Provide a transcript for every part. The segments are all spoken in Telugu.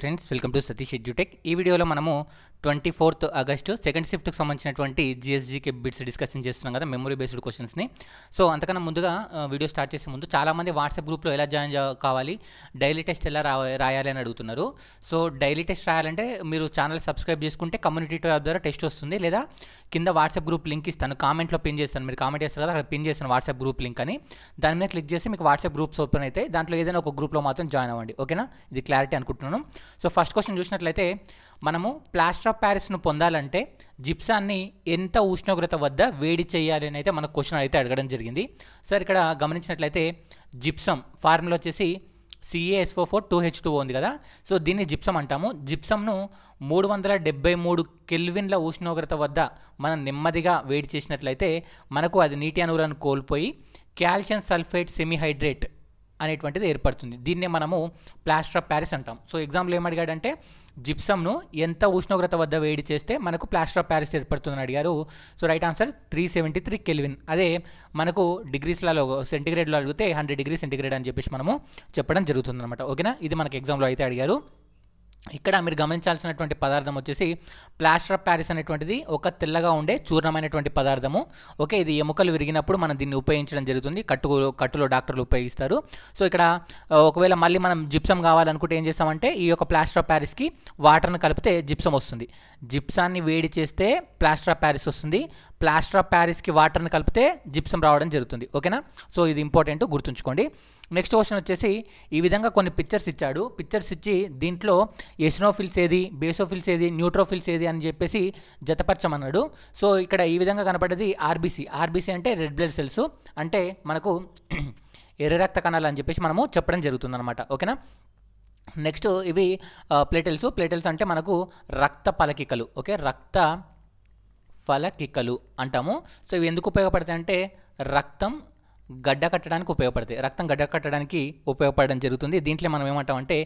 Friends welcome to Satish Edutech ఈ వీడియోలో మనము ట్వంటీ ఫోర్త్ ఆగస్టు సెకండ్ షిఫ్ట్కి సంబంధించినటువంటి జిఎస్జీకే బిట్స్ డిస్కషన్ చేస్తున్నాం కదా మెమరీ బేస్డ్ క్వశ్చన్స్ని సో అంతకన్నా ముందుగా వీడియో స్టార్ట్ చేసే ముందు చాలామంది వాట్సాప్ గ్రూప్లో ఎలా జాయిన్ కావాలి డైలీ టెస్ట్ ఎలా రాయాలి అని అడుగుతున్నారు. సో డైలీ టెస్ట్ రాయాలంటే మీరు ఛానల్ సబ్స్క్రైబ్ చేసుకుంటే కమ్యూనిటీ ట్యాబ్ ద్వారా టెస్ట్ వస్తుంది. లేదా కింద వాట్సాప్ గ్రూప్ లింక్ ఇస్తాను కామెంట్లో పిన్ చేస్తాను. మీరు కామెంట్ చేస్తారు కదా అక్కడ పిన్ చేస్తాను వాట్సాప్ గ్రూప్ లింక్ అని. దాని మీద క్లిక్ చేసి మీకు వాట్సాప్ గ్రూప్స్ ఓపెన్ అయితే దాంట్లో ఏదైనా ఒక గ్రూప్లో మాత్రం జాయిన్ అవ్వండి. ఓకేనా ఇది క్లారిటీ అనుకుంటున్నాను. సో ఫస్ట్ క్వశ్చన్ చూసినట్లయితే మనము ప్లాస్టర్ ఆఫ్ ప్యారిస్ను పొందాలంటే జిప్సాన్ని ఎంత ఉష్ణోగ్రత వద్ద వేడి చేయాలి అని అయితే మన క్వశ్చన్ అయితే అడగడం జరిగింది. సార్ ఇక్కడ గమనించినట్లయితే జిప్సం ఫార్ములా వచ్చేసి CASO four two H two ఉంది కదా. సో దీన్ని జిప్సమ్ అంటాము. జిప్సమ్ను మూడు వందల డెబ్బై మూడు కెల్విన్ల ఉష్ణోగ్రత వద్ద మనం నెమ్మదిగా వేడి చేసినట్లయితే మనకు అది నీటి అణువులను కోల్పోయి కాల్షియం సల్ఫేట్ సెమీహైడ్రేట్ అనేటువంటిది ఏర్పడుతుంది. దీన్నే మనము ప్లాస్టర్ ఆఫ్ ప్యారిస్ అంటాం. సో ఎగ్జాంపుల్ ఏం అడిగాడంటే జిప్సమ్ను ఎంత ఉష్ణోగ్రత వద్ద వేడి చేస్తే మనకు ప్లాస్టర్ ఆఫ్ ప్యారిస్ ఏర్పడుతుందని అడిగారు. So right answer three seventy three kelvin. అదే మనకు డిగ్రీస్లలో సెంటిగ్రేడ్లో అడిగితే హండ్రెడ్ డిగ్రీ సెంటిగ్రేడ్ అని చెప్పేసి మనము చెప్పడం జరుగుతుంది అనమాట ఓకేనా? ఇది మనకి ఎగ్జామ్లో అయితే అడిగారు. ఇక్కడ మీరు గమనించాల్సినటువంటి పదార్థం వచ్చేసి ప్లాస్టర్ ఆఫ్ ప్యారిస్ అనేటువంటిది ఒక తెల్లగా ఉండే చూర్ణమైనటువంటి పదార్థము. ఓకే ఇది ఎముకలు విరిగినప్పుడు మనం దీన్ని ఉపయోగించడం జరుగుతుంది. కట్టు కట్టులో డాక్టర్లు ఉపయోగిస్తారు. సో ఇక్కడ ఒకవేళ మళ్ళీ మనం జిప్సం కావాలనుకుంటే ఏం చేస్తామంటే ఈ యొక్క ప్లాస్టర్ ఆఫ్ ప్యారిస్కి వాటర్ని కలిపితే జిప్సం వస్తుంది. జిప్సాన్ని వేడి చేస్తే ప్లాస్టర్ ఆఫ్ ప్యారిస్ వస్తుంది. ప్లాస్టర్ ఆఫ్ ప్యారిస్కి వాటర్ని కలిపితే జిప్సం రావడం జరుగుతుంది. ఓకేనా? సో ఇది ఇంపార్టెంట్ గుర్తుంచుకోండి. నెక్స్ట్ క్వశ్చన్ వచ్చేసి ఈ విధంగా కొన్ని పిక్చర్స్ ఇచ్చాడు. పిక్చర్స్ ఇచ్చి దీంట్లో ఎసినోఫిల్స్ ఏది బేసోఫిల్స్ ఏది న్యూట్రోఫిల్స్ ఏది అని చెప్పేసి జతపరచమన్నాడు. సో ఇక్కడ ఈ విధంగా కనపడేది ఆర్బీసీ. ఆర్బీసీ అంటే రెడ్ బ్లడ్ సెల్స్. అంటే మనకు ఎర్ర రక్త కణాలు అని చెప్పేసి మనము చెప్పడం జరుగుతుంది అనమాట ఓకేనా? నెక్స్ట్ ఇవి ప్లేటెల్స్. ప్లేటెల్స్ అంటే మనకు రక్త పలకికలు. ఓకే? రక్త ఫలకికలు అంటాము. సో ఇవి ఎందుకు ఉపయోగపడతాయి అంటే రక్తం గడ్డ కట్టడానికి ఉపయోగపడతాయి. రక్తం గడ్డ కట్టడానికి ఉపయోగపడడం జరుగుతుంది. దీంట్లో మనం ఏమంటాం అంటే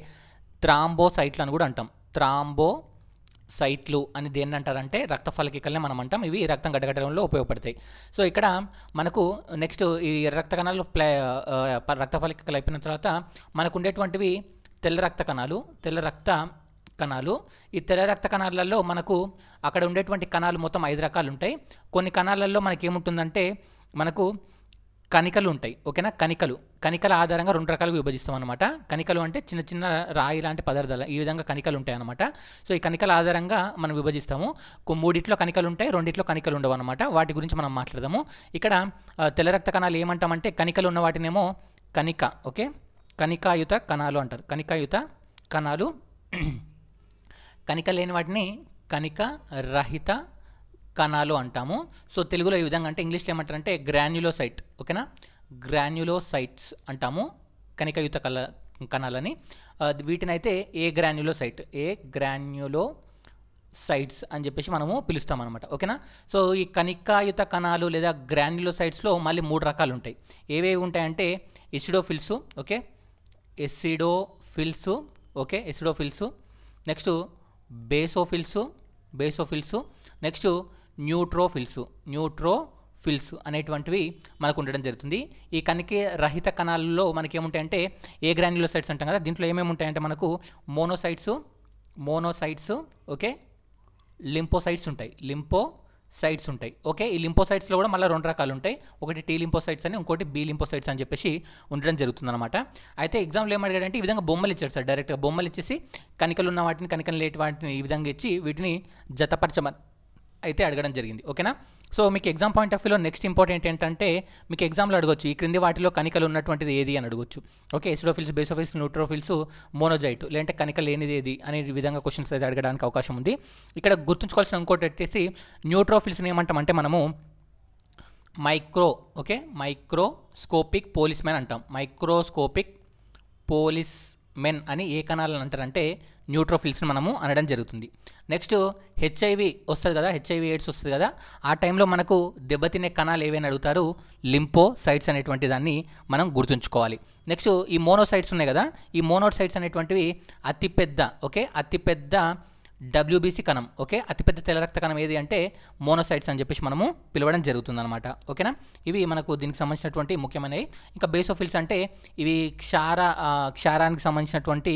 త్రాంబోసైట్లు అని కూడా అంటాం. త్రాంబో సైట్లు అని దేన్ని అంటారంటే రక్త ఫలకికల్ని మనం అంటాం. ఇవి రక్తం గడ్డకట్టడంలో ఉపయోగపడతాయి. సో ఇక్కడ మనకు నెక్స్ట్ ఈ రక్త కణాలు ప్లే రక్త ఫలకికలు అయిపోయిన తర్వాత మనకు ఉండేటువంటివి తెల్ల రక్త కణాలు తెల్ల రక్త కణాలు. ఈ తెల్ల రక్త కణాలలో మనకు అక్కడ ఉండేటువంటి కణాలు మొత్తం ఐదు రకాలు ఉంటాయి కొన్ని కణాలలో మనకి ఏముంటుందంటే మనకు కణికలు ఉంటాయి ఓకేనా? కణికలు. కణికల ఆధారంగా రెండు రకాలుగా విభజిస్తాం అనమాట కణికలు అంటే చిన్న చిన్న రాయి లాంటి పదార్థాలు. ఈ విధంగా కణికలు ఉంటాయి అనమాట సో ఈ కణికల ఆధారంగా మనం విభజిస్తాము. మూడిట్లో కణికలు ఉంటాయి రెండిట్లో కణికలు ఉండవు అనమాట వాటి గురించి మనం మాట్లాడదాము. ఇక్కడ తెల్ల రక్త కణాలు ఏమంటామంటే కణికలు ఉన్న వాటినేమో కణిక ఓకే? కణికాయుత కణాలు అంటారు. కణికాయుత కణాలు కణిక లేని వాటిని కణిక రహిత కణాలు అంటాము. సో తెలుగులో ఈ విధంగా అంటే ఇంగ్లీష్లో ఏమంటారంటే గ్రాన్యులోసైట్ ఓకేనా? గ్రాన్యులోసైట్స్ అంటాము కణికయుత కళ కణాలని. వీటినైతే ఏ గ్రాన్యులోసైట్ ఏ గ్రాన్యులో సైట్స్ అని చెప్పేసి మనము పిలుస్తాం అనమాట ఓకేనా? సో ఈ కణికాయుత కణాలు లేదా గ్రాన్యులోసైట్స్లో మళ్ళీ మూడు రకాలు ఉంటాయి ఏవేవి ఉంటాయంటే acidophils okay? Acidophils okay? Acidophils. Next basophils basophils. Next neutrophils neutrophils అనేటువంటివి మనకు ఉండడం జరుగుతుంది. ఈ కణికే రహిత కణాలలో మనకి ఏముంటాయంటే ఏ గ్రాన్యులోసైట్స్ అంటాం కదా దీంట్లో ఏమేమి ఉంటాయంటే మనకు మోనోసైట్స్ మోనోసైట్స్ ఓకే లింపోసైట్స్ ఉంటాయి. లింపో సైట్స్ ఉంటాయి. ఓకే ఈ లింపోసైట్స్లో కూడా మళ్ళీ రెండు రకాలు ఉంటాయి ఒకటి టీ లింపోసైట్స్ అని ఇంకోటి బి లింపోసైట్స్ అని చెప్పేసి ఉండడం జరుగుతుంది అనమాట అయితే ఎగ్జామ్లో ఏమడిగాడంటే ఈ విధంగా బొమ్మలు ఇచ్చాడు సార్ డైరెక్ట్గా బొమ్మలు ఇచ్చేసి కనికలు ఉన్న వాటిని కనికలు లేటి వాటిని ఈ విధంగా ఇచ్చి వీటిని జతపరచమని. అయితే అడగడం జరిగింది. ఓకేనా? సో మీకు ఎగ్జామ్ పాయింట్ ఆఫ్ వ్యూలో నెక్స్ట్ ఇంపార్టెంట్ ఏంటంటే మీకు ఎగ్జామ్లో అడగొచ్చు. ఈ క్రింది వాటిలో కనికలు ఉన్నటువంటిది ఏది అని అడగొచ్చు. Okay? Acidophils basophils neutrophils monocyte లేదంటే కనిక లేనిది ఏది అనే విధంగా క్వశ్చన్స్ అయితే అడగడానికి అవకాశం ఉంది. ఇక్కడ గుర్తుంచుకోవాల్సిన ఇంకోటి వచ్చేసి న్యూట్రోఫిల్స్ని ఏమంటామంటే మనము మైక్రో ఓకే? మైక్రోస్కోపిక్ పోలిస్మెన్ అంటాం. మైక్రోస్కోపిక్ పోలీస్ మెన్ అని ఏ కణాలను అంటారంటే న్యూట్రోఫిల్స్ని మనము అనడం జరుగుతుంది. నెక్స్ట్ హెచ్ఐవి వస్తుంది కదా హెచ్ఐవి ఎయిడ్స్ వస్తుంది కదా ఆ టైంలో మనకు దెబ్బతినే కణాలు ఏవైనా అడుగుతారు లింపో సైట్స్ అనేటువంటి దాన్ని మనం గుర్తుంచుకోవాలి. నెక్స్ట్ ఈ మోనోసైట్స్ ఉన్నాయి కదా ఈ మోనోసైట్స్ అనేటువంటివి అతిపెద్ద ఓకే అతిపెద్ద డబ్ల్యూబీసీ కణం ఓకే? అతిపెద్ద తెల్ల రక్త కణం ఏది అంటే మోనోసైట్స్ అని చెప్పేసి మనము పిలవడం జరుగుతుందన్నమాట ఓకేనా? ఇవి మనకు దీనికి సంబంధించినటువంటి ముఖ్యమైనవి. ఇంకా బేసోఫిల్స్ అంటే ఇవి క్షార క్షారానికి సంబంధించినటువంటి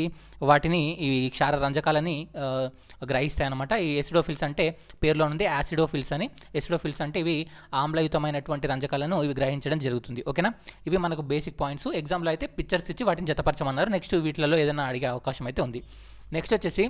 వాటిని ఈ క్షార రంజకాలని గ్రహిస్తాయన్నమాట. గ్రహిస్తాయి అనమాట ఈ ఎసిడోఫిల్స్ అంటే పేరులో ఉంది యాసిడోఫిల్స్ అని. ఎసిడోఫిల్స్ అంటే ఇవి ఆమ్లయుతమైనటువంటి రంజకాలను ఇవి గ్రహించడం జరుగుతుంది ఓకేనా? ఇవి మనకు బేసిక్ పాయింట్స్ ఎగ్జామ్లో అయితే పిక్చర్స్ ఇచ్చి వాటిని జతపరచమన్నారు. నెక్స్ట్ వీటిలలో ఏదైనా అడిగే అవకాశం అయితే ఉంది. నెక్స్ట్ వచ్చేసి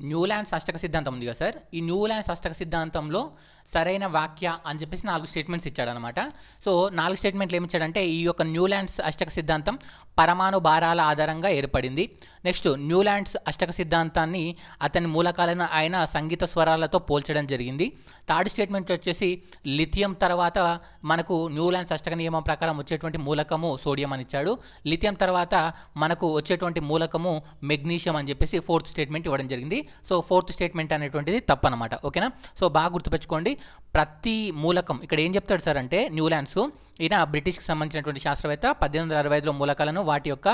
న్యూలాండ్స్ అష్టక సిద్ధాంతం ఉంది కదా సార్? ఈ న్యూల్యాండ్స్ అష్టక సిద్ధాంతంలో సరైన వాక్య అని చెప్పేసి నాలుగు స్టేట్మెంట్స్ ఇచ్చాడనమాట సో నాలుగు స్టేట్మెంట్లు ఏమి ఇచ్చాడంటే ఈ యొక్క న్యూల్యాండ్స్ అష్టక సిద్ధాంతం పరమాణు భారాల ఆధారంగా ఏర్పడింది. నెక్స్ట్ న్యూల్యాండ్స్ అష్టక సిద్ధాంతాన్ని అతని మూలకాలను ఆయన సంగీత స్వరాలతో పోల్చడం జరిగింది. థర్డ్ స్టేట్మెంట్ వచ్చేసి లిథియం తర్వాత మనకు న్యూల్యాండ్స్ అష్టక నియమం ప్రకారం వచ్చేటువంటి మూలకము సోడియం అని ఇచ్చాడు. లిథియం తర్వాత మనకు వచ్చేటువంటి మూలకము మెగ్నీషియం అని చెప్పేసి ఫోర్త్ స్టేట్మెంట్ ఇవ్వడం జరిగింది. సో ఫోర్త్ స్టేట్మెంట్ అనేటువంటిది తప్పనమాట. ఓకేనా? సో బాగా గుర్తుపెట్టుకోండి. ప్రతి మూలకం ఇక్కడ ఏం చెప్తాడు సార్ అంటే న్యూల్యాండ్స్ ఈయన బ్రిటిష్కి సంబంధించినటువంటి శాస్త్రవేత్త. పద్దెనిమిది వందల అరవై ఐదులో మూలకాలను వాటి యొక్క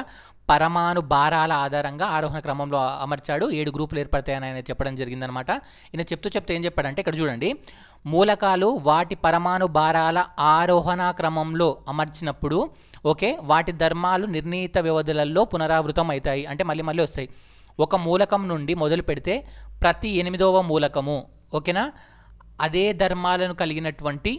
పరమాణు భారాల ఆధారంగా ఆరోహణ క్రమంలో అమర్చాడు. ఏడు గ్రూపులు ఏర్పడతాయని ఆయన చెప్పడం జరిగిందనమాట ఈయన చెప్తూ చెప్తే ఏం చెప్పాడంటే ఇక్కడ చూడండి. మూలకాలు వాటి పరమాణు భారాల ఆరోహణ క్రమంలో అమర్చినప్పుడు ఓకే వాటి ధర్మాలు నిర్ణీత వ్యవధులలో పునరావృతం అవుతాయి అంటే మళ్ళీ మళ్ళీ వస్తాయి. ఒక మూలకం నుండి మొదలు పెడితే ప్రతి ఎనిమిదవ మూలకము ఓకేనా అదే ధర్మాలను కలిగినటువంటి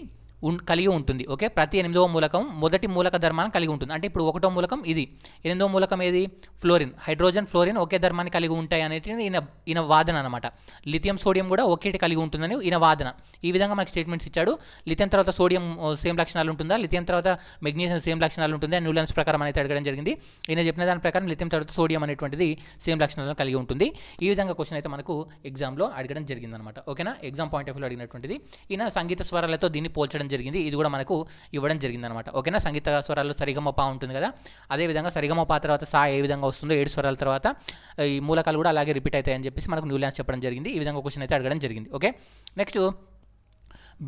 కలిగి ఉంటుంది. ఓకే? ప్రతి ఎనిమిదవ మూలకం మొదటి మూలక ధర్మాన్ని కలిగి ఉంటుంది. అంటే ఇప్పుడు ఒకటో మూలకం ఇది. ఎనిమిదవ మూలకం ఏది? ఫ్లోరిన్. హైడ్రోజన్ ఫ్లోరిన్ ఒకే ధర్మాన్ని కలిగి ఉంటాయి అనేది ఈయన ఈయన వాదన అనమాట లిథియం సోడియం కూడా ఒకేటి కలిగి ఉంటుందని ఈయన వాదన. ఈ విధంగా మనకి స్టేట్మెంట్స్ ఇచ్చాడు. లిథియం తర్వాత సోడియం సేమ్ లక్షణాలు ఉంటుందా? లిథియం తర్వాత మెగ్నీషియం సేమ్ లక్షణాలు ఉంటుందా? న్యూలెన్స్ ప్రకారం అయితే అడగడం జరిగింది. ఈయన చెప్పిన దాని ప్రకారం లిథియం తర్వాత సోడియం అనేటువంటిది సేమ్ లక్షణాలను కలిగి ఉంటుంది. ఈ విధంగా క్వశ్చన్ అయితే మనకు ఎగ్జామ్లో అడగడం జరిగిందనమాట ఓకేనా? ఎగ్జామ్ పాయింట్ ఆఫ్ వ్యూ అడిగినటువంటిది. ఈయన సంగీత స్వరాలతో దీన్ని పోల్చడం జరిగింది. ఇది కూడా మనకు ఇవ్వడం జరిగిందనమాట. ఓకేనా? సంగీత స్వరాలు సరిగమప ఉంటుంది కదా? అదేవిధంగా సరిగమప పా తర్వాత సా ఏ విధంగా వస్తుందో ఏడు స్వరాల తర్వాత ఈ మూలకాలు కూడా అలాగే రిపీట్ అవుతాయని చెప్పేసి మనకు న్యూ ల్యాన్స్ చెప్పడం జరిగింది. ఈ విధంగా క్వశ్చన్ అయితే అడగడం జరిగింది. Okay? Next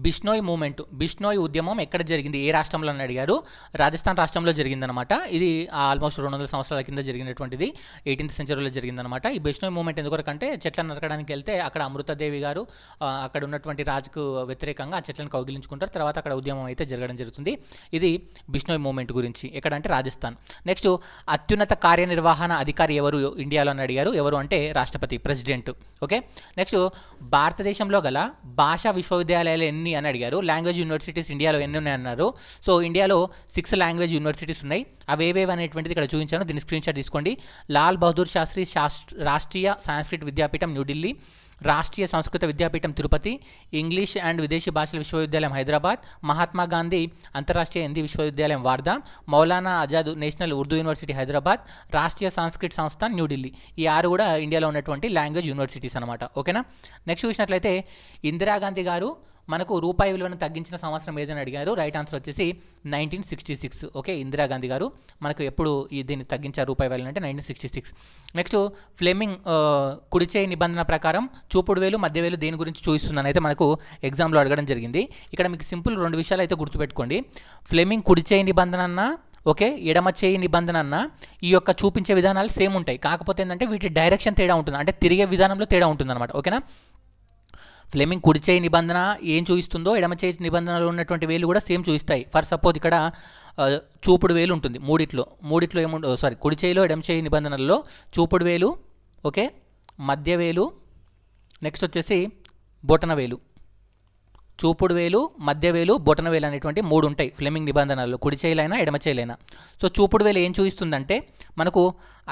Bishnoi movement Bishnoi ఉద్యమం ఎక్కడ జరిగింది? ఏ రాష్ట్రంలో అని అడిగారు. రాజస్థాన్ రాష్ట్రంలో జరిగిందనమాట ఇది ఆల్మోస్ట్ రెండు వందల సంవత్సరాల కింద జరిగినటువంటిది. ఎయిటీన్త్ సెంచరీలో జరిగిందనమాట ఈ బిష్నోయ్ మూమెంట్ ఎందుకొరకంటే చెట్లను నరకడానికి వెళ్తే అక్కడ అమృతదేవి గారు అక్కడ ఉన్నటువంటి రాజుకు వ్యతిరేకంగా ఆ చెట్లను కౌగిలించుకుంటారు. తర్వాత అక్కడ ఉద్యమం అయితే జరగడం జరుగుతుంది. ఇది బిష్నోయ్ మూమెంట్ గురించి. ఎక్కడంటే రాజస్థాన్. నెక్స్ట్ అత్యున్నత కార్యనిర్వహణ అధికారి ఎవరు? ఇండియాలో అని అడిగారు. ఎవరు అంటే రాష్ట్రపతి ప్రెసిడెంట్. ఓకే? నెక్స్ట్ భారతదేశంలో గల భాషా విశ్వవిద్యాలయాలు ఎన్ని అని అడిగారు. లాంగ్వేజ్ యూనివర్సిటీస్ ఇండియాలో ఎన్ని ఉన్నాయి అన్నారు. సో ఇండియాలో సిక్స్ లాంగ్వేజ్ యూనివర్సిటీస్ ఉన్నాయి. అవి ఏవేవి అనేటువంటిది ఇక్కడ చూపించాను. దీని స్క్రీన్ షాట్ తీసుకోండి. లాల్ బహదూర్ శాస్త్రి రాష్ట్రీయ సాంస్కృతిక విద్యాపీఠం న్యూఢిల్లీ రాష్ట్రీయ సంస్కృత విద్యాపీఠం తిరుపతి. ఇంగ్లీష్ అండ్ విదేశీ భాషల విశ్వవిద్యాలయం హైదరాబాద్. మహాత్మా గాంధీ అంతర్రాష్ట్రీయ హిందీ విశ్వవిద్యాలయం వార్దా మౌలానా ఆజాద్ నేషనల్ ఉర్దూ యూనివర్సిటీ హైదరాబాద్. రాష్ట్రీయ సాంస్కృతిక సంస్థ న్యూఢిల్లీ ఈ ఆరు కూడా ఇండియాలో ఉన్నటువంటి లాంగ్వేజ్ యూనివర్సిటీస్ అనమాట ఓకేనా? నెక్స్ట్ చూసినట్లయితే ఇందిరాగాంధీ గారు మనకు రూపాయి విలువను తగ్గించిన సంవత్సరం ఏదని అడిగారు. రైట్ ఆన్సర్ వచ్చేసి nineteen sixty six. Okay Indira Gandhi garu మనకు ఎప్పుడు ఈ దీన్ని తగ్గించారు రూపాయి విలువ అంటే nineteen sixty six. Next Fleming కుడిచేయి నిబంధన ప్రకారం చూపుడు వేలు మధ్య వేలు దేని గురించి చూపిస్తుందని అయితే మనకు ఎగ్జామ్లో అడగడం జరిగింది. ఇక్కడ మీకు సింపుల్ రెండు విషయాలు అయితే గుర్తుపెట్టుకోండి. ఫ్లెమింగ్ కుడిచేయి నిబంధన అన్న ఓకే ఎడమ చేయి నిబంధన అన్న ఈ యొక్క చూపించే విధానాలు సేమ్ ఉంటాయి. కాకపోతే ఏంటంటే వీటి డైరెక్షన్ తేడా ఉంటుంది. అంటే తిరిగే విధానంలో తేడా ఉంటుందన్నమాట. ఓకేనా? ఫ్లెమింగ్ కుడి చేయి నిబంధన ఏం చూపిస్తుందో ఎడమ చేయి నిబంధనలో ఉన్నటువంటి వేలు కూడా సేమ్ చూపిస్తాయి ఫర్ సపోజ్ ఇక్కడ చూపుడు వేలు ఉంటుంది మూడిట్లో. మూడిట్లో ఏముండ సారీ కుడి చేయిలో ఎడమ చేయి నిబంధనల్లో చూపుడు వేలు ఓకే మధ్య వేలు నెక్స్ట్ వచ్చేసి బొటన వేలు. చూపుడు వేలు మధ్య వేలు బొటన వేలు అనేటువంటి మూడు ఉంటాయి ఫ్లెమింగ్ నిబంధనలు కుడి చేయలైనా ఎడమ చేయలైనా. సో చూపుడు వేలు ఏం చూపిస్తుందంటే మనకు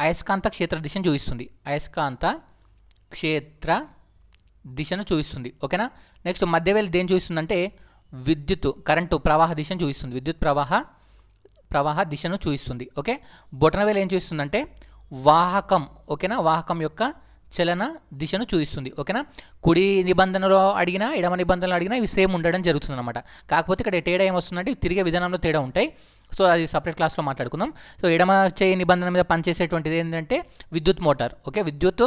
అయస్కాంత క్షేత్ర దిశను చూపిస్తుంది అయస్కాంత క్షేత్ర దిశను చూపిస్తుంది ఓకేనా? నెక్స్ట్ మధ్య దేని చూపిస్తుందంటే విద్యుత్ కరెంటు ప్రవాహ దిశను చూపిస్తుంది విద్యుత్ ప్రవాహ ప్రవాహ దిశను చూపిస్తుంది ఓకే? బొటనవేలు ఏం చూపిస్తుందంటే వాహకం ఓకేనా? వాహకం యొక్క చలన దిశను చూపిస్తుంది ఓకేనా? కుడి నిబంధనలో అడిగినా ఎడమ నిబంధనలు అడిగినా ఇవి సేమ్ ఉండడం జరుగుతుంది అనమాట కాకపోతే ఇక్కడ తేడా ఏమొస్తుందంటే తిరిగే విధానంలో తేడా ఉంటాయి. సో అది సపరేట్ క్లాస్లో మాట్లాడుకుందాం. సో ఎడమ చేయి నిబంధన మీద పనిచేసేటువంటిది ఏంటంటే విద్యుత్ మోటార్ ఓకే? విద్యుత్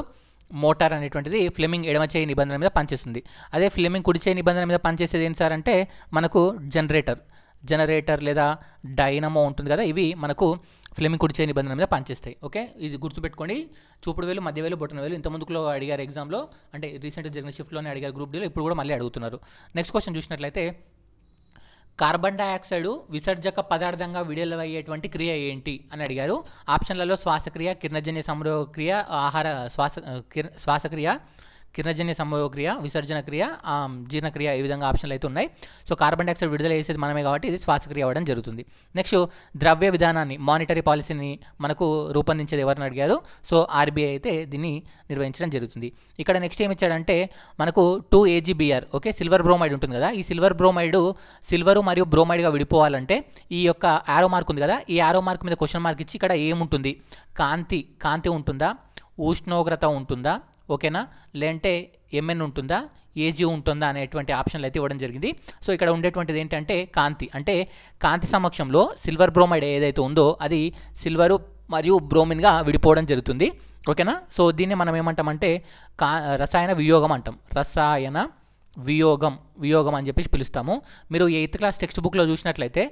మోటార్ అనేటువంటిది ఫ్లెమింగ్ ఎడమ చేయి నిబంధన మీద పనిచేస్తుంది. అదే ఫ్లెమింగ్ కుడి చేయి నిబంధన మీద పనిచేసేది ఏంటి సార్ అంటే మనకు జనరేటర్ జనరేటర్ లేదా డైనమో ఉంటుంది కదా ఇవి మనకు ఫ్లెమింగ్ కుడి చేయి నిబంధన మీద పనిచేస్తాయి. ఓకే? ఇది గుర్తుపెట్టుకోండి. చూపుడు వేలు మధ్య వేలు బొట్టన వేలు ఇంత ముందుకులో అడిగారు ఎగ్జామ్లో అంటే రీసెంట్గా జరిగిన షిఫ్ట్లోనే అడిగారు గ్రూప్ డీలో ఇప్పుడు కూడా మళ్ళీ అడుగుతున్నారు. నెక్స్ట్ క్వశ్చన్ చూసినట్లయితే కార్బన్ డైఆక్సైడ్ విసర్జక పదార్థంగా విడుదలయ్యేటువంటి క్రియ ఏంటి అని అడిగారు. ఆప్షన్లలో శ్వాసక్రియ కిరణజన్య సంయోగ క్రియ ఆహార శ్వాస శ్వాసక్రియ కిరణజన్య సంభవ క్రియ విసర్జన క్రియ జీర్ణక్రియ ఈ విధంగా ఆప్షన్లు అయితే ఉన్నాయి. సో కార్బన్ డైఆక్సైడ్ విడుదల చేసేది మనమే కాబట్టి ఇది శ్వాసక్రియ అవ్వడం జరుగుతుంది. నెక్స్ట్ ద్రవ్య విధానాన్ని మానిటరీ పాలసీని మనకు రూపొందించేది ఎవరిని అడిగారు? సో ఆర్బీఐ అయితే దీన్ని నిర్వహించడం జరుగుతుంది. ఇక్కడ నెక్స్ట్ ఏమి ఇచ్చాడంటే మనకు two AGBR okay silver bromide ఉంటుంది కదా? ఈ సిల్వర్ బ్రోమైడ్ సిల్వరు మరియు బ్రోమైడ్గా విడిపోవాలంటే ఈ యొక్క యారో మార్క్ ఉంది కదా? ఈ యారో మార్క్ మీద క్వశ్చన్ మార్క్ ఇచ్చి ఇక్కడ ఏముంటుంది? కాంతి కాంతి ఉంటుందా? ఉష్ణోగ్రత ఉంటుందా? ఓకేనా? లేదంటే ఎంఎన్ ఉంటుందా? ఏజీ ఉంటుందా? అనేటువంటి ఆప్షన్లు అయితే ఇవ్వడం జరిగింది. సో ఇక్కడ ఉండేటువంటిది ఏంటంటే కాంతి. అంటే కాంతి సమక్షంలో సిల్వర్ బ్రోమైడ్ ఏదైతే ఉందో అది సిల్వరు మరియు బ్రోమిన్గా విడిపోవడం జరుగుతుంది. ఓకేనా? సో దీన్ని మనం ఏమంటామంటే కా రసాయన వియోగం అంటాం. రసాయన వియోగం వియోగం అని చెప్పేసి పిలుస్తాము. మీరు ఎయిత్ క్లాస్ టెక్స్ట్ బుక్లో చూసినట్లయితే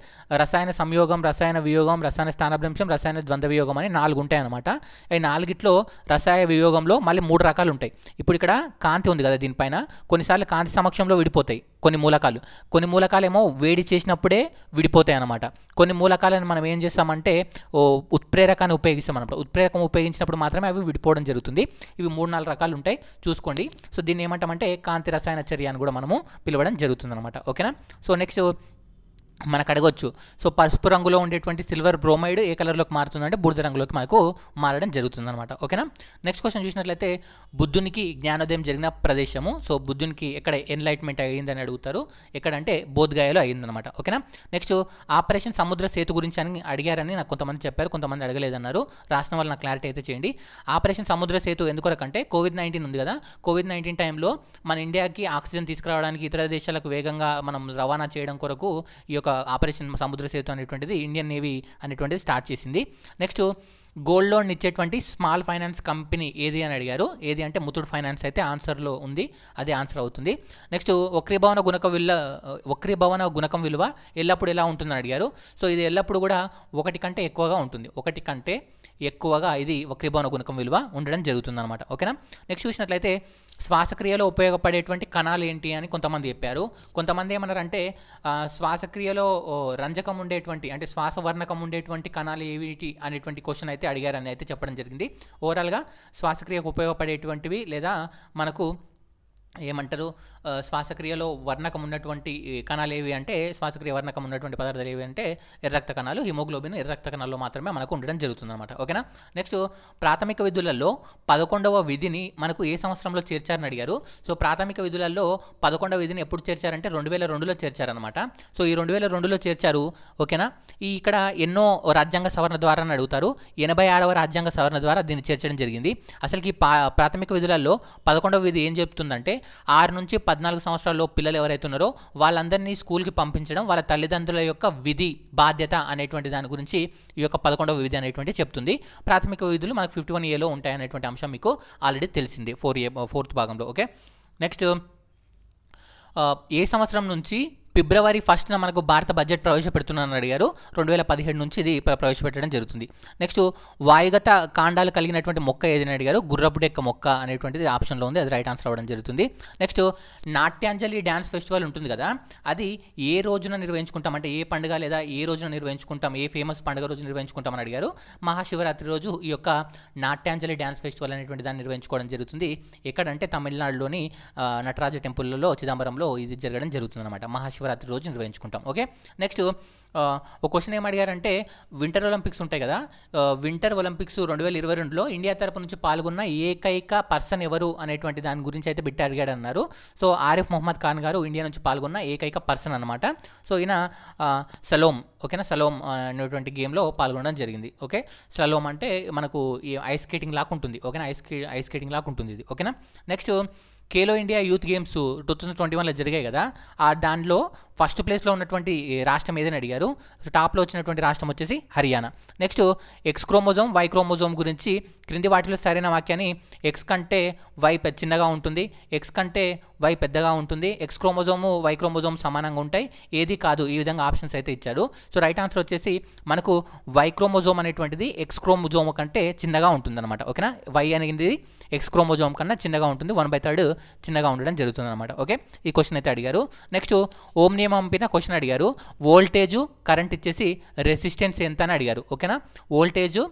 రసాయన సంయోగం రసాయన వియోగం రసాయన స్థానభ్రంశం రసాయన ద్వంద్వ వియోగం అని నాలుగు ఉంటాయన్నమాట. ఈ నాలుగిట్లో రసాయన వియోగంలో మళ్ళీ మూడు రకాలు ఉంటాయి ఇప్పుడు ఇక్కడ కాంతి ఉంది కదా దీనిపైన. కొన్నిసార్లు కాంతి సమక్షంలో విడిపోతాయి. కొన్ని మూలకాలు. కొన్ని మూలకాలు ఏమో వేడి చేసినప్పుడే విడిపోతాయి అన్నమాట కొన్ని మూలకాలను మనం ఏం చేస్తామంటే ఓ ఉత్ప్రేరకాన్ని ఉపయోగిస్తాం అనమాట ఉత్ప్రేరకం ఉపయోగించినప్పుడు మాత్రమే అవి విడిపోవడం జరుగుతుంది. ఇవి మూడు నాలుగు రకాలు ఉంటాయి. చూసుకోండి. సో దీన్ని ఏమంటామంటే కాంతి రసాయన చర్య అని కూడా మనము పిలవడం జరుగుతుంది అనమాట ఓకేనా? సో నెక్స్ట్ మనకు అడగొచ్చు. సో పసుపు రంగులో ఉండేటువంటి సిల్వర్ బ్రోమైడ్ ఏ కలర్లోకి మారుతుందంటే బూడిద రంగులోకి మనకు మారడం జరుగుతుందన్నమాట. ఓకేనా? నెక్స్ట్ క్వశ్చన్ చూసినట్లయితే బుద్ధునికి జ్ఞానోదయం జరిగిన ప్రదేశము. సో బుద్ధునికి ఎక్కడ ఎన్లైట్మెంట్ అయ్యిందని అడుగుతారు. ఎక్కడంటే బోధ్గాయలో అయ్యిందనమాట ఓకేనా? నెక్స్ట్ ఆపరేషన్ సముద్ర సేతు గురించి అని అడిగారని నాకు కొంతమంది చెప్పారు. కొంతమంది అడగలేదన్నారు. రాసిన వాళ్ళు నాకు క్లారిటీ అయితే చేయండి. Operation Samudra Setu ఎందుకొరకంటే Covid nineteen ఉంది కదా. కోవిడ్ నైన్టీన్ టైంలో మన ఇండియాకి ఆక్సిజన్ తీసుకురావడానికి ఇతర దేశాలకు వేగంగా మనం రవాణా చేయడం కొరకు ఈ యొక్క ఆపరేషన్ సముద్ర సేతు అనేటువంటిది ఇండియన్ నేవీ అనేటువంటిది స్టార్ట్ చేసింది. నెక్స్ట్ గోల్డ్ లోన్ ఇచ్చేటువంటి స్మాల్ ఫైనాన్స్ కంపెనీ ఏది అని అడిగారు. ఏది అంటే ముతుడ్ ఫైనాన్స్ అయితే ఆన్సర్లో ఉంది. అదే ఆన్సర్ అవుతుంది. నెక్స్ట్ వక్రీభవన గుణక విలువ వక్రీభవన గుణకం విలువ ఎల్లప్పుడు ఎలా ఉంటుందని అడిగారు. సో ఇది ఎల్లప్పుడు కూడా ఒకటి కంటే ఎక్కువగా ఉంటుంది. ఒకటి కంటే ఎక్కువగా ఇది వక్రీభవన గుణకం విలువ ఉండడం జరుగుతుందన్నమాట. ఓకేనా? నెక్స్ట్ చూసినట్లయితే శ్వాసక్రియలో ఉపయోగపడేటువంటి కణాలు ఏంటి అని కొంతమంది చెప్పారు. కొంతమంది ఏమన్నారంటే శ్వాసక్రియలో రంజకం ఉండేటువంటి అంటే శ్వాస వర్ణకం ఉండేటువంటి కణాలు ఏమిటి అనేటువంటి క్వశ్చన్ అయితే అడిగారని అయితే చెప్పడం జరిగింది. ఓవరాల్గా శ్వాసక్రియకు ఉపయోగపడేటువంటివి లేదా మనకు ఏమంటారు శ్వాసక్రియలో వర్ణకం ఉన్నటువంటి కణాలు ఏవి అంటే శ్వాసక్రియ వర్ణకం ఉన్నటువంటి పదార్థాలు ఏవి అంటే ఎర్రక్త కణాలు హిమోగ్లోబిన్ ఎర్రక్త కణాల్లో మాత్రమే మనకు ఉండడం జరుగుతుందన్నమాట. ఓకేనా? నెక్స్ట్ ప్రాథమిక విధులలో పదకొండవ విధిని మనకు ఏ సంవత్సరంలో చేర్చారని అడిగారు? సో ప్రాథమిక విధులలో పదకొండవ విధిని ఎప్పుడు చేర్చారంటే రెండు వేల రెండులో చేర్చారనమాట సో ఈ రెండు వేల రెండులో చేర్చారు ఓకేనా? ఈ ఇక్కడ ఎన్నో రాజ్యాంగ సవరణ ద్వారా అని అడుగుతారు. ఎనభై ఆరవ రాజ్యాంగ సవరణ ద్వారా దీన్ని చేర్చడం జరిగింది. అసలుకి పా ప్రాథమిక విధులలో పదకొండవ విధి ఏం చెప్తుందంటే ఆరు నుంచి పద్నాలుగు సంవత్సరాల్లో పిల్లలు ఎవరైతే ఉన్నారో వాళ్ళందరినీ స్కూల్కి పంపించడం వాళ్ళ తల్లిదండ్రుల యొక్క విధి బాధ్యత అనేటువంటి దాని గురించి ఈ యొక్క పదకొండవ విధి అనేటువంటి చెప్తుంది. ప్రాథమిక విధులు మనకు ఫిఫ్టీ వన్ ఏలో ఉంటాయి అనేటువంటి అంశం మీకు ఆల్రెడీ తెలిసింది ఫోర్ ఏ ఫోర్త్ భాగంలో ఓకే? నెక్స్ట్ ఏ సంవత్సరం నుంచి ఫిబ్రవరి ఫస్ట్న మనకు భారత బడ్జెట్ ప్రవేశపెడుతున్నానని అడిగారు. రెండు వేల పదిహేడు నుంచి ఇది ప్రవేశపెట్టడం జరుగుతుంది. నెక్స్ట్ వాయుగత కాండాలు కలిగినటువంటి మొక్క ఏదని అడిగారు. గుర్రపు డెక్క మొక్క అనేటువంటిది ఆప్షన్లో ఉంది. అది రైట్ ఆన్సర్ అవ్వడం జరుగుతుంది. నెక్స్ట్ నాట్యాంజలి డ్యాన్స్ ఫెస్టివల్ ఉంటుంది కదా అది ఏ రోజున నిర్వహించుకుంటాం? అంటే ఏ పండుగ లేదా ఏ రోజున నిర్వహించుకుంటాం? ఏ ఫేమస్ పండుగ రోజు నిర్వహించుకుంటామని అడిగారు. మహాశివరాత్రి రోజు ఈ యొక్క నాట్యాంజలి డ్యాన్స్ ఫెస్టివల్ అనేటువంటి దాన్ని నిర్వహించుకోవడం జరుగుతుంది. ఎక్కడంటే తమిళనాడులోని నటరాజ టెంపుల్లో చిదంబరంలో ఇది జరగడం జరుగుతుంది అనమాట శివరాత్రి రోజు నిర్వహించుకుంటాం. ఓకే? నెక్స్ట్ ఒక క్వశ్చన్ ఏం అడిగారంటే వింటర్ ఒలింపిక్స్ ఉంటాయి కదా వింటర్ ఒలింపిక్స్ రెండు వేల ఇరవై రెండులో ఇండియా తరపు నుంచి పాల్గొన్న ఏకైక పర్సన్ ఎవరు అనేటువంటి దాని గురించి అయితే బిట్టి అడిగాడు అన్నారు సో ఆరిఫ్ మొహమ్మద్ ఖాన్ గారు ఇండియా నుంచి పాల్గొన్న ఏకైక పర్సన్ అనమాట సో ఈయన సలోమ్ ఓకేనా? సలోమ్ అనేటువంటి గేమ్లో పాల్గొనడం జరిగింది. ఓకే? సలోమ్ అంటే మనకు ఈ ఐస్ స్కేటింగ్ లాగా ఉంటుంది. ఓకేనా? ఐస్ ఐస్ స్కేటింగ్ లాగా ఉంటుంది ఇది. ఓకేనా? Next Khelo India youth games two thousand twenty వన్లో జరిగాయి కదా. ఆ దానిలో ఫస్ట్ ప్లేస్లో ఉన్నటువంటి రాష్ట్రం ఏదని అడిగారు. టాప్లో వచ్చినటువంటి రాష్ట్రం వచ్చేసి Haryana. Next X chromosome Y chromosome గురించి క్రింది వాటిలో సరైన వాక్యాన్ని ఎక్స్ కంటే వై చిన్నగా ఉంటుంది. ఎక్స్ కంటే వై పెద్దగా ఉంటుంది. ఎక్స్ క్రోమోజోము వై క్రోమోజోమ్ సమానంగా ఉంటాయి. ఏది కాదు. ఈ విధంగా ఆప్షన్స్ అయితే ఇచ్చాడు సో రైట్ ఆన్సర్ వచ్చేసి మనకు వై క్రోమోజోమ్ అనేటువంటిది ఎక్స్ క్రోమోజోమ్ కంటే చిన్నగా ఉంటుందన్నమాట. ఓకేనా? వై అనేది ఎక్స్ క్రోమోజోమ్ కన్నా చిన్నగా ఉంటుంది. వన్ బై థర్డ్ చిన్నగా ఉండడం జరుగుతుంది అనమాట ఓకే? ఈ క్వశ్చన్ అయితే అడిగారు. నెక్స్ట్ ఓమ్ని నియమం పంపిన క్వశ్చన్ అడిగారు. వోల్టేజు కరెంట్ ఇచ్చేసి రెసిస్టెన్స్ ఎంత అని అడిగారు. ఓకేనా వోల్టేజు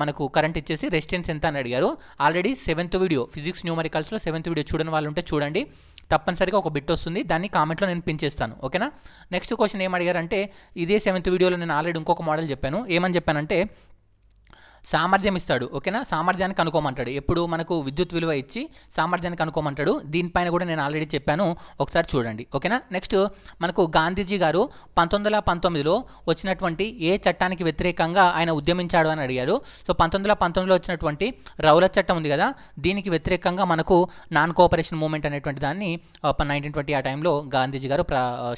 మనకు కరెంట్ ఇచ్చేసి రెసిస్టెన్స్ ఎంత అని అడిగారు. ఆల్రెడీ సెవెంత్ వీడియో ఫిజిక్స్ న్యూమరికల్స్లో సెవెంత్ వీడియో చూడని వాళ్ళు ఉంటే చూడండి. తప్పనిసరిగా ఒక బిట్ వస్తుంది. దాన్ని కామెంట్లో నేను పించేస్తాను ఓకేనా నెక్స్ట్ క్వశ్చన్ ఏం అడిగారంటే ఇదే సెవెంత్ వీడియోలో నేను ఆల్రెడీ ఇంకొక మోడల్ చెప్పాను. ఏమని చెప్పానంటే సామర్థ్యం ఇస్తాడు ఓకేనా? సామర్థ్యాన్ని కనుక్కోమంటాడు. ఎప్పుడు మనకు విద్యుత్ విలువ ఇచ్చి సామర్థ్యాన్ని కనుక్కోమంటాడు. దీనిపైన కూడా నేను ఆల్రెడీ చెప్పాను. ఒకసారి చూడండి ఓకేనా? నెక్స్ట్ మనకు గాంధీజీ గారు పంతొమ్మిది వందల పంతొమ్మిదిలో వచ్చినటువంటి ఏ చట్టానికి వ్యతిరేకంగా ఆయన ఉద్యమించాడు అని అడిగారు సో పంతొమ్మిది వందల పంతొమ్మిదిలో వచ్చినటువంటి రౌలత్ చట్టం ఉంది కదా దీనికి వ్యతిరేకంగా మనకు నాన్ కోఆపరేషన్ మూమెంట్ అనేటువంటి దాన్ని నైన్టీన్ ట్వంటీ ఆ టైంలో గాంధీజీ గారు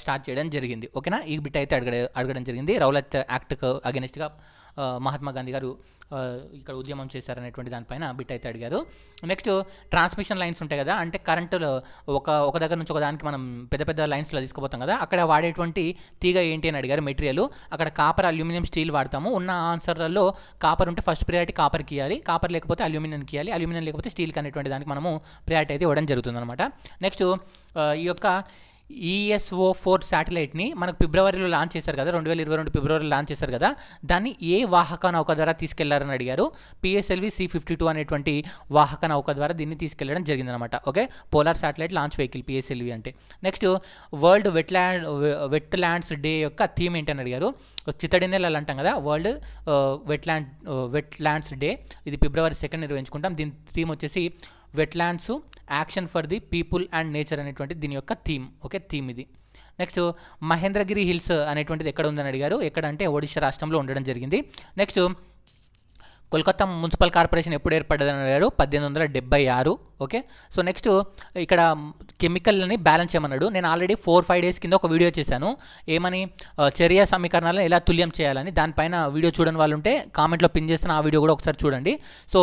స్టార్ట్ చేయడం జరిగింది. ఓకేనా? ఈ బిట్ అయితే అడగ అడగడం జరిగింది. రౌలత్ యాక్ట్కు అగెనిస్ట్గా మహాత్మా గాంధీ గారు ఇక్కడ ఉద్యమం చేశారనేటువంటి దానిపైన బిట్ అయితే అడిగారు. నెక్స్ట్ ట్రాన్స్మిషన్ లైన్స్ ఉంటాయి కదా అంటే కరెంటులో ఒక ఒక దగ్గర నుంచి ఒక దానికి మనం పెద్ద పెద్ద లైన్స్లో తీసుకుపోతాం కదా అక్కడ వాడేటువంటి తీగ ఏంటి అని అడిగారు మెటీరియల్. అక్కడ కాపర్ అల్యూమినియం స్టీల్ వాడతాము. ఉన్న ఆన్సర్లలో కాపర్ ఉంటే ఫస్ట్ ప్రియారిటీ కాపర్కి ఇవ్వాలి కాపర్ లేకపోతే అల్యూమినియంకి ఇవ్వాలి అల్యూమినియం లేకపోతే స్టీల్కి అనేటువంటి దానికి మనము ప్రియారిటీ అయితే ఇవ్వడం జరుగుతుంది అనమాట నెక్స్ట్ ఈ యొక్క ఈఎస్ఓ ఫోర్ శాటిలైట్ని మనకు ఫిబ్రవరిలో లాంచ్ చేశారు కదా రెండు వేల ఇరవై రెండు ఫిబ్రవరిలో లాంచ్ చేశారు కదా దాన్ని ఏ వాహక నౌక ద్వారా తీసుకెళ్ళారని అడిగారు. పిఎస్ఎల్వి సి ఫిఫ్టీ టూ అనేటువంటి వాహక నౌక ద్వారా దీన్ని తీసుకెళ్ళడం జరిగిందనమాట. Okay? Polar satellite launch vehicle PSLV అంటే. Next world wetland wetlands day యొక్క థీమ్ ఏంటని అడిగారు. చిత్తడి నెలలు అంటాం కదా world wetland wet lands day ఇది ఫిబ్రవరి సెకండ్ నిర్వహించుకుంటాం. దీని థీమ్ వచ్చేసి wetlands action for the people and nature అనేటువంటి దీని యొక్క థీమ్. ఓకే థీమ్ ఇది. నెక్స్ట్ మహేంద్రగిరి హిల్స్ అనేటువంటిది ఎక్కడ ఉందని అడిగారు? ఎక్కడ అంటే ఒడిశా రాష్ట్రంలో ఉండడం జరిగింది. నెక్స్ట్ కోల్కతా మున్సిపల్ కార్పొరేషన్ ఎప్పుడు ఏర్పడ్డదని అడిగారు? పద్దెనిమిది వందల డెబ్బై ఆరు. ఓకే? సో నెక్స్ట్ ఇక్కడ కెమికల్ని బ్యాలెన్స్ చేయమన్నాడు. నేను ఆల్రెడీ ఫోర్ ఫైవ్ డేస్ కింద ఒక వీడియో చేశాను. ఏమని చర్య సమీకరణాలను ఎలా తుల్యం చేయాలని దానిపైన వీడియో చూడని వాళ్ళు ఉంటే కామెంట్లో పిన్ చేసిన ఆ వీడియో కూడా ఒకసారి చూడండి. So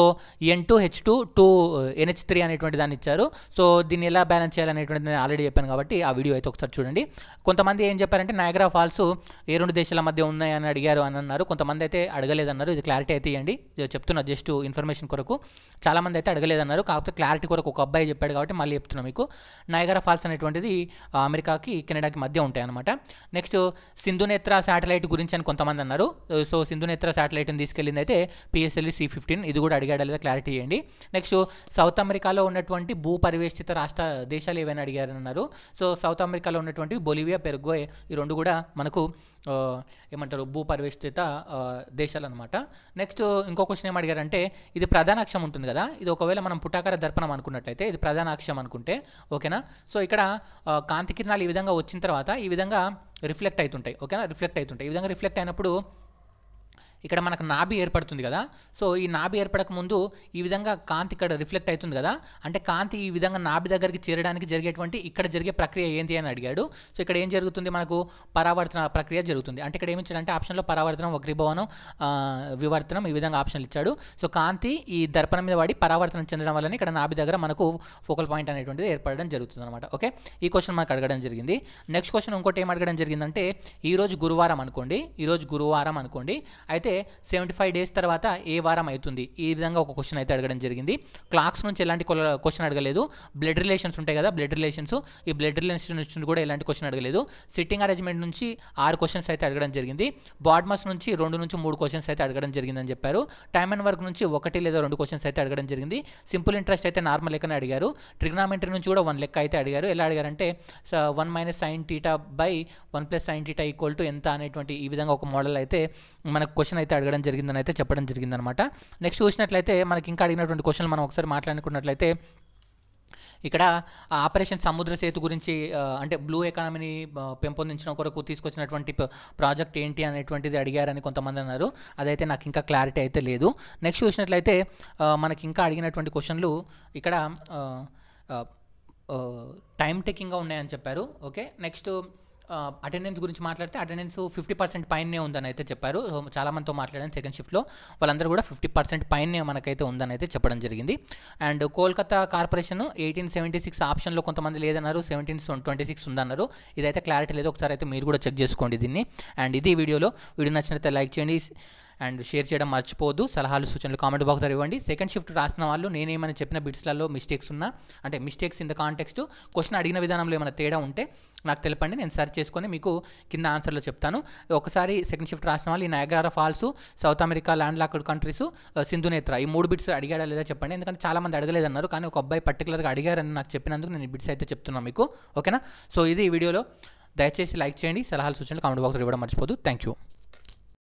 N two H two two NH three అనేటువంటి దాన్ని ఇచ్చారు. సో దీన్ని ఎలా బ్యాలెన్స్ చేయాలనేటువంటిది నేను ఆల్రెడీ చెప్పాను కాబట్టి ఆ వీడియో అయితే ఒకసారి చూడండి. కొంతమంది ఏం చెప్పారంటే నయాగ్రా ఫాల్స్ ఏ రెండు దేశాల మధ్య ఉన్నాయని అడిగారు అని అన్నారు. కొంతమంది అయితే అడగలేదన్నారు. ఇది క్లారిటీ అయితే ఇవ్వండి ఇది చెప్తున్నా జస్ట్ ఇన్ఫర్మేషన్ కొరకు. చాలామంది అయితే అడగలేదన్నారు. కాకపోతే క్లారిటీ కొరకు ఒక అబ్బాయి చెప్పాడు కాబట్టి మళ్ళీ చెప్తున్నా మీకు. నయగర ఫాల్స్ అనేటువంటిది అమెరికాకి కెనడాకి మధ్య ఉంటాయి అనమాట నెక్స్ట్ సింధునేత్ర శాటిలైట్ గురించి అని కొంతమంది అన్నారు. సో సింధునేత్ర శాటిలైట్ని తీసుకెళ్ళింది అయితే పిఎస్ఎల్వి సి ఫిఫ్టీన్. ఇది కూడా అడిగాడు లేదా క్లారిటీ ఇవ్వండి. నెక్స్ట్ సౌత్ అమెరికాలో ఉన్నటువంటి భూ పరివేష్టిత రాష్ట్ర దేశాలు ఏవైనా అడిగారన్నారు. సో సౌత్ అమెరికాలో ఉన్నటువంటి బొలివియా పెరుగోయ్ ఈ రెండు కూడా మనకు ఏమంటారు భూ పరివేష్టిత దేశాలు అనమాట నెక్స్ట్ ఇంకో క్వశ్చన్ ఏం అడిగారంటే ఇది ప్రధాన అక్షం ఉంటుంది కదా. ఇది ఒకవేళ మనం పుటాకార దర్పణం అనుకున్నట్లయితే ఇది ప్రధాన అక్షం అనుకుంటే ఓకేనా? సో ఇక్కడ కాంతి కిరణాలు ఈ విధంగా వచ్చిన తర్వాత ఈ విధంగా రిఫ్లెక్ట్ అవుతుంటాయి ఓకేనా? రిఫ్లెక్ట్ అవుతుంటాయి. ఈ విధంగా రిఫ్లెక్ట్ అయినప్పుడు ఇక్కడ మనకు నాభి ఏర్పడుతుంది కదా. సో ఈ నాభి ఏర్పడక ముందు ఈ విధంగా కాంతి ఇక్కడ రిఫ్లెక్ట్ అవుతుంది కదా. అంటే కాంతి ఈ విధంగా నాభి దగ్గరికి చేరడానికి జరిగేటువంటి ఇక్కడ జరిగే ప్రక్రియ ఏంటి అని అడిగాడు. సో ఇక్కడ ఏం జరుగుతుంది? మనకు పరావర్తన ప్రక్రియ జరుగుతుంది. అంటే ఇక్కడ ఏమిచ్చాడంటే ఆప్షన్లో పరావర్తనం వక్రీభవనం వివర్తనం ఈ విధంగా ఆప్షన్లు ఇచ్చాడు. సో కాంతి ఈ దర్పణం మీద పడి పరావర్తనం చెందడం వల్లనే ఇక్కడ నాభి దగ్గర మనకు ఫోకల్ పాయింట్ అనేటువంటిది ఏర్పడడం జరుగుతుంది అనమాట ఓకే? ఈ క్వశ్చన్ మనకు అడగడం జరిగింది. నెక్స్ట్ క్వశ్చన్ ఇంకోటి ఏం అడగడం జరిగిందంటే ఈరోజు గురువారం అనుకోండి. ఈరోజు గురువారం అనుకోండి. అయితే సెవెంటీ ఫైవ్ డేస్ తర్వాత ఏ వారం అవుతుంది? ఈ విధంగా ఒక క్వశ్చన్ అయితే అడగడం జరిగింది. క్లాక్స్ నుంచి ఎలాంటి క్వశ్చన్ అడగలేదు. బ్లడ్ రిలేషన్స్ ఉంటాయి కదా బ్లడ్ రిలేషన్స్ ఈ బ్లడ్ రిలేషన్స్ నుంచి కూడా ఎలాంటి క్వశ్చన్ అడగలేదు. సిట్టింగ్ అరేంజ్మెంట్ నుంచి ఆరు క్వశ్చన్స్ అయితే అడగడం జరిగింది. బాడ్మస్ నుంచి రెండు నుంచి మూడు క్వశ్చన్స్ అయితే అడగడం జరిగిందని చెప్పారు. టైమ్ అండ్ వర్క్ నుంచి ఒకటి లేదా రెండు క్వశ్చన్స్ అయితే అడగడం జరిగింది. సింపుల్ ఇంట్రెస్ట్ అయితే నార్మల్ లెక్కనే అడిగారు. ట్రిగ్నామెంటరీ నుంచి కూడా వన్ లెక్క అయితే అడిగారు. ఎలా అడిగారంటే one minus sine theta by one plus sine theta equal to ఎంత అనేటువంటి ఈ విధంగా ఒక మోడల్ అయితే మనకు క్వశ్చన్ అయితే అడగడం జరిగిందని అయితే చెప్పడం జరిగిందనమాట. నెక్స్ట్ చూసినట్లయితే మనకి ఇంకా అడిగినటువంటి క్వశ్చన్లు మనం ఒకసారి మాట్లాడుకున్నట్లయితే ఇక్కడ ఆ ఆపరేషన్ సముద్ర సేతు గురించి అంటే బ్లూ ఎకానమీని పెంపొందించడం కొరకు తీసుకొచ్చినటువంటి ప్రాజెక్ట్ ఏంటి అనేటువంటిది అడిగారని కొంతమంది అన్నారు. అదైతే నాకు ఇంకా క్లారిటీ అయితే లేదు. నెక్స్ట్ చూసినట్లయితే మనకి ఇంకా అడిగినటువంటి క్వశ్చన్లు ఇక్కడ టైం టేకింగ్గా ఉన్నాయని చెప్పారు. ఓకే నెక్స్ట్ అటెండెన్స్ గురించి మాట్లాడితే అటెండెన్స్ ఫిఫ్టీ పర్సెంట్ పైనే ఉందని అయితే చెప్పారు. సో చాలా మందితో మాట్లాడాను సెకండ్ షిఫ్ట్లో వాళ్ళందరూ కూడా ఫిఫ్టీ పర్సెంట్ పైనే మనకైతే ఉందని అయితే చెప్పడం జరిగింది. And Kolkata corporation eighteen seventy six ఆప్షన్లో కొంతమంది లేదన్నారు. సెవెంటీన్ ట్వంటీ సిక్స్ ఉందన్నారు. ఇదైతే క్లారిటీ లేదు. ఒకసారి అయితే మీరు కూడా చెక్ చేసుకోండి దీన్ని. అండ్ ఇది వీడియోలో. వీడియో నచ్చినట్లయితే లైక్ చేయండి. అండ్ షేర్ చేయడం మర్చిపోవద్దు. సలహాలు సూచనలు కామెంట్ బాక్స్ ఇవ్వండి. సెకండ్ షిఫ్ట్ రాసిన వాళ్ళు నేనేమైనా చెప్పిన బిట్స్లలో మిస్టేక్స్ ఉన్నా అంటే mistakes in the context question అడిగిన విధానంలో ఏమైనా తేడా ఉంటే నాకు తెలపండి. నేను సెర్చ్ చేసుకొని మీకు కింద ఆన్సర్లో చెప్తాను. ఒకసారి సెకండ్ షిఫ్ట్ రాసిన వాళ్ళు ఈ Niagara falls south America landlocked countries Sindhu Netra ఈ మూడు బిట్స్ అడిగాడా లేదా చెప్పండి. ఎందుకంటే చాలామంది అడగలేదన్నారు. కానీ ఒక అబ్బాయి పర్టికులర్గా అడిగారని నాకు చెప్పినందుకు నేను బిట్స్ అయితే చెప్తున్నాను మీకు. ఓకేనా? సో ఇది ఈ వీడియోలో. దయచేసి లైక్ చేయండి. సలహాలు సూచనలు కామెంట్ బాక్స్లో ఇవ్వడం మర్చిపోదు థ్యాంక్ యూ